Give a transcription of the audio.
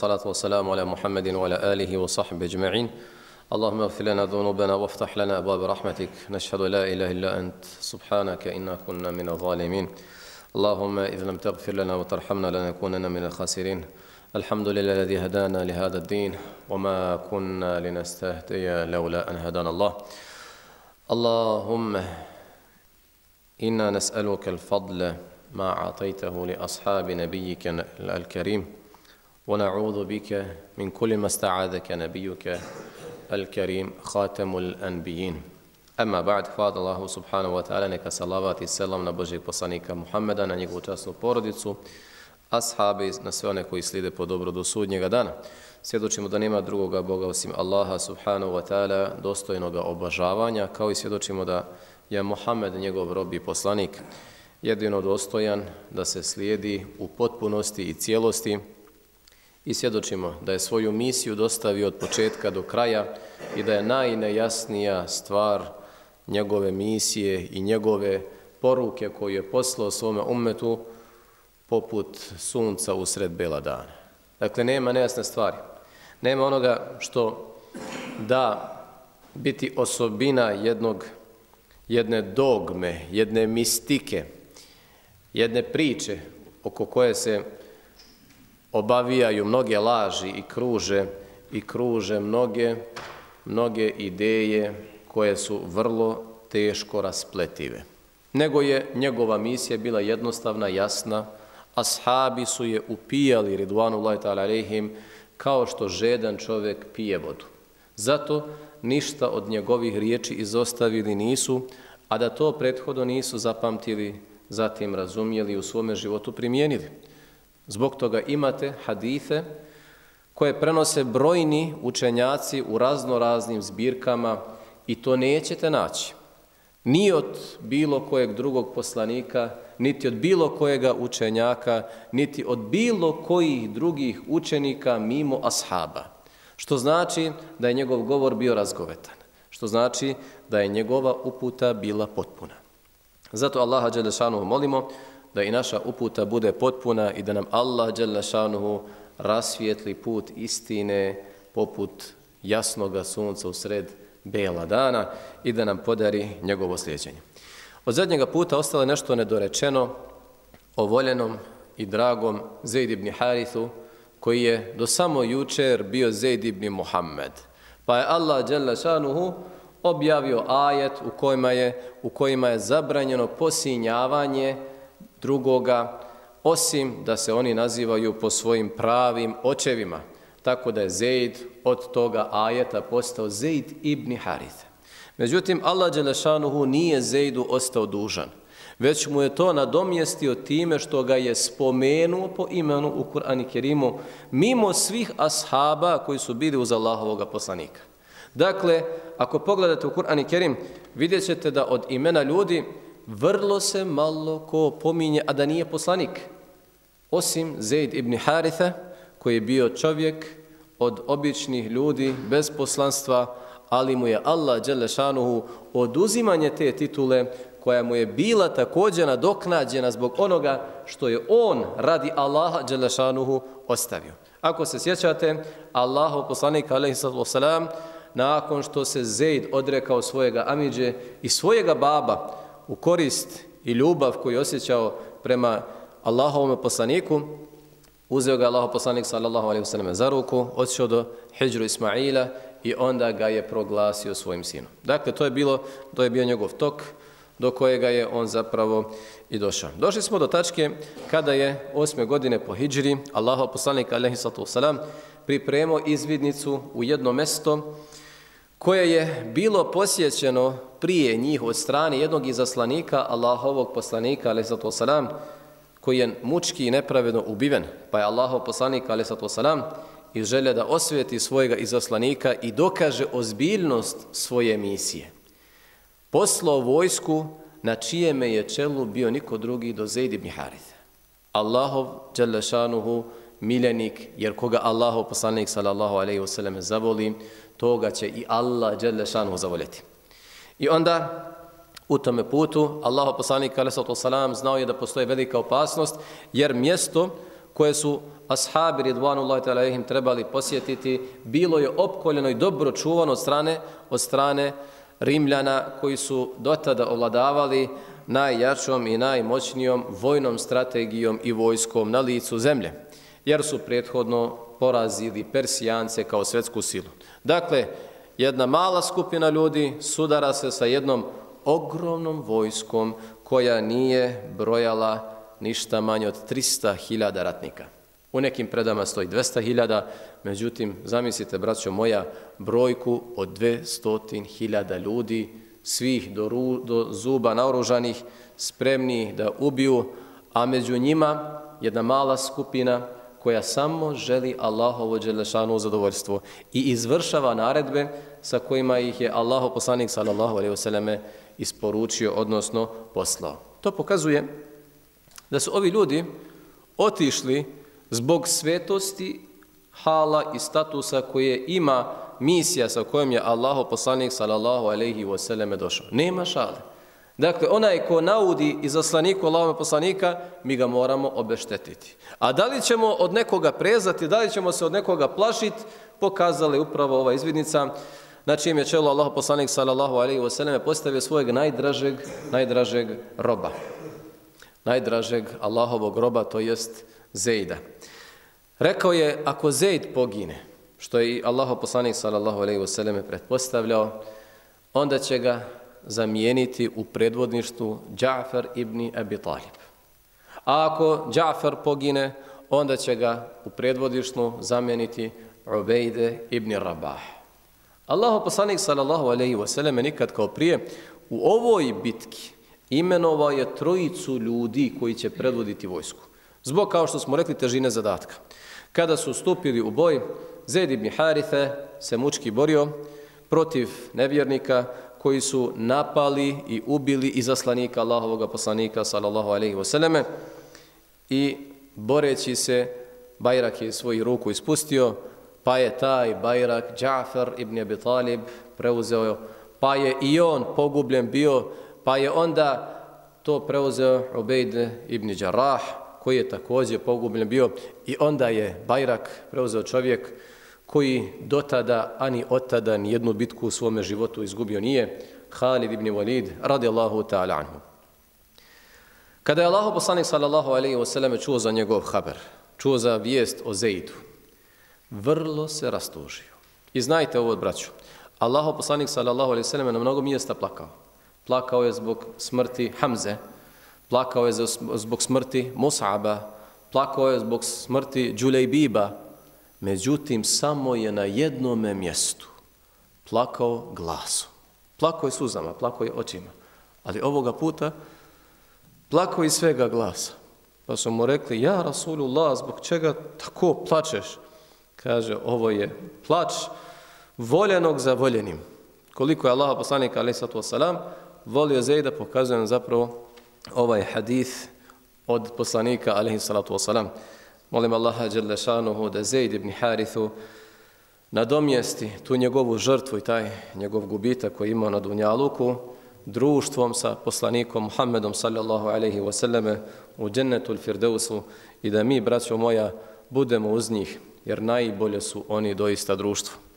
والصلاة والسلام على محمد وعلى آله وصحبه أجمعين. اللهم اغفر لنا ذنوبنا وافتح لنا أبواب رحمتك. نشهد لا إله إلا أنت. سبحانك إنا كنا من الظالمين. اللهم إذ لم تغفر لنا وترحمنا لنكونن من الخاسرين. الحمد لله الذي هدانا لهذا الدين. وما كنا لنستهدي لولا أن هدانا الله. اللهم إنا نسألك الفضل ما أعطيته لأصحاب نبيك الكريم. ونعوذ بك من كل ما استعاذك نبيك الكريم خاتم الأنبيين أما بعد فاد الله سبحانه وتعالى نك صلوات السلام na Božeg poslanika Muhammeda, na njegovu časnu porodicu, ashabi, na sve one koji slijede po dobro do sudnjega dana. Svjedočimo da nema drugoga Boga osim Allaha subhanahu wa ta'ala dostojnog obožavanja, kao i svjedočimo da je Muhammed njegov rob i poslanik jedino dostojan da se slijedi u potpunosti i cijelosti i svjedočimo da je svoju misiju dostavio od početka do kraja i da je najnejasnija stvar njegove misije i njegove poruke koju je poslao svome umetu poput sunca usred bela dana. Dakle, nema nejasne stvari. Nema onoga što da biti osobina jednog, jedne dogme, jedne mistike, jedne priče oko koje se obavijaju mnoge laži i kruže i kruže mnoge mnoge ideje koje su vrlo teško raspletive. Nego je njegova misija bila jednostavna, jasna, ashabi su je upijali ridvanullahi ta'ala alejhim kao što žedan čovjek pije vodu. Zato ništa od njegovih riječi izostavili nisu, a da to prethodno nisu zapamtili zatim razumijeli u svome životu primijenili. Zbog toga imate hadife koje prenose brojni učenjaci u razno raznim zbirkama i to nećete naći. Ni od bilo kojeg drugog poslanika, niti od bilo kojega učenjaka, niti od bilo kojih drugih učenika mimo ashaba. Što znači da je njegov govor bio razgovetan. Što znači da je njegova uputa bila potpuna. Zato Allaha Đelešanuhu molimo da i naša uputa bude potpuna i da nam Allah Đelešanuhu rasvijetli put istine poput jasnog sunca u sred bela dana i da nam podari njegovo sljeđenje. Od zadnjega puta ostalo nešto nedorečeno o voljenom i dragom Zaid ibn Harithu koji je do samo jučer bio Zaid ibn Muhammed. Pa je Allah Đelešanuhu objavio ajet u kojima je, u kojima je zabranjeno posinjavanje drugoga, osim da se oni nazivaju po svojim pravim očevima. Tako da je Zeid od toga ajeta postao Zeid ibn Harith. Međutim, Allah Đelešanuhu nije Zeidu ostao dužan, već mu je to nadomjestio time što ga je spomenuo po imenu u Kur'ani Kerimu mimo svih ashaba koji su bili uz Allahovog poslanika. Dakle, ako pogledate u Kur'an i Kerim, vidjet ćete da od imena ljudi vrlo se malo ko pominje, a da nije poslanik. Osim Zaid ibn Haritha, koji je bio čovjek od običnih ljudi, bez poslanstva, ali mu je Allah Đelešanuhu oduzimanje te titule, koja mu je bila također nadoknađena zbog onoga što je on radi Allaha Đelešanuhu ostavio. Ako se sjećate, Allahov poslanik, alaihissalatu nakon što se Zeid odrekao svojega Amidže i svojega baba u korist i ljubav koju je osjećao prema Allahovom poslaniku, uzeo ga Allahov poslanik sallallahu alaihi wasallam za ruku, odšao do Hijru Ismaila i onda ga je proglasio svojim sinom. Dakle, to je bilo, to je bio njegov tok do kojega je on zapravo i došao. Došli smo do tačke kada je osme godine po Hidžri, Allahov poslanik alaihi sallatu wasallam pripremao izvidnicu u jedno mesto koje je bilo posjećeno prije njih od strane jednog izaslanika Allahovog poslanika, alaihissalatu wasalam, koji je mučki i nepravedno ubiven, pa je Allahov poslanik, alaihissalatu wasalam, iz želja da osvijeti svojega izaslanika i dokaže ozbiljnost svoje misije. Poslao vojsku na čijeme je čelu bio niko drugi do Zaid ibn Harith. Allahov, Đalešanuhu, miljenik, jer koga Allahov poslanik, sallallahu alaihi wasallam, zavoli, toga će i Allah dželle šanu zavoljeti. I onda u tome putu Allah poslanik alejhi salam znao je da postoji velika opasnost jer mjesto koje su ashabi ridvanullahi ta'ala trebali posjetiti, bilo je opkoljeno i dobro čuvano od strane, od strane Rimljana koji su dotada ovladavali najjačom i najmoćnijom vojnom strategijom i vojskom na licu zemlje, jer su prethodno porazili Persijance kao svetsku silu. Dakle, jedna mala skupina ljudi sudara se sa jednom ogromnom vojskom koja nije brojala ništa manje od 300.000 ratnika. U nekim predama stoji 200.000, međutim, zamislite, braćo moja, brojku od 200.000 ljudi, svih do, ru, do zuba naoružanih, spremni da ubiju, a među njima jedna mala skupina koja samo želi Allahovo dželešanu zadovoljstvo i izvršava naredbe sa kojima ih je Allaho poslanik sallallahu alaihi vseleme isporučio, odnosno poslao. To pokazuje da su ovi ljudi otišli zbog svetosti hala i statusa koje ima misija sa kojom je Allaho poslanik sallallahu alaihi vseleme došao. Nema šale. Dakle, onaj ko naudi izaslaniku Allahome poslanika, mi ga moramo obeštetiti. A da li ćemo od nekoga prezati, da li ćemo se od nekoga plašiti, pokazali upravo ova izvidnica, na čijem je čelo Allah poslanik sallallahu alaihi wasallam postavio svojeg najdražeg, najdražeg roba. Najdražeg Allahovog roba, to jest Zejda. Rekao je, ako Zejd pogine, što je i Allah poslanik sallallahu alaihi wasallam pretpostavljao, onda će ga zamijeniti u predvodništvu Džafer ibn Abi Talib. A ako Džafer pogine, onda će ga u predvodništvu zamijeniti Ubejde ibn Rabah. Allahu poslanik sallallahu alejhi ve sellem nikad kao prije u ovoj bitki imenovao je trojicu ljudi koji će predvoditi vojsku. Zbog, kao što smo rekli, težine zadatka. Kada su stupili u boj, Zaid ibn Harithe se mučki borio protiv nevjernika, koji su napali i ubili izaslanika Allahovog poslanika sallallahu alejhi ve selleme i boreći se Bajrak je svoj ruku ispustio pa je taj Bajrak Džafer ibn Abi Talib preuzeo pa je i on pogubljen bio pa je onda to preuzeo Ubejd ibn Jarrah koji je također pogubljen bio i onda je Bajrak preuzeo čovjek koji do tada, ani od tada, nijednu bitku u svome životu izgubio nije, Khalid ibn Walid, radijallahu ta'ala anhu. Kada je Allah poslanik sallallahu alaihi wa sallam čuo za njegov haber, čuo za vijest o Zeidu, vrlo se rastužio. I znajte ovo, braću, Allah poslanik sallallahu alaihi wa sallam na mnogo mjesta plakao. Plakao je zbog smrti Hamze, plakao je zbog smrti Mus'aba, plakao je zbog smrti Đulejbiba, Međutim, samo je na jednom mjestu plakao glasom. Plakao je suzama, plakao je očima. Ali ovoga puta plakao je svega glasa. Pa su mu rekli, ja Rasulullah, zbog čega tako plačeš? Kaže, ovo je plač voljenog za voljenim. Koliko je Allah poslanik, alaih sato wasalam, volio Zejda, pokazujem zapravo ovaj hadith od poslanika, alaih sallatu wasalam. Molim Allaha Đerlešanuhu da Zaid ibn Harithu nadomjesti tu njegovu žrtvu i taj njegov gubitak koji imao na Dunjaluku društvom sa poslanikom Muhammedom sallallahu alaihi wasallame u džennetu firdevsu i da mi, braćo moja, budemo uz njih jer najbolje su oni doista društvo.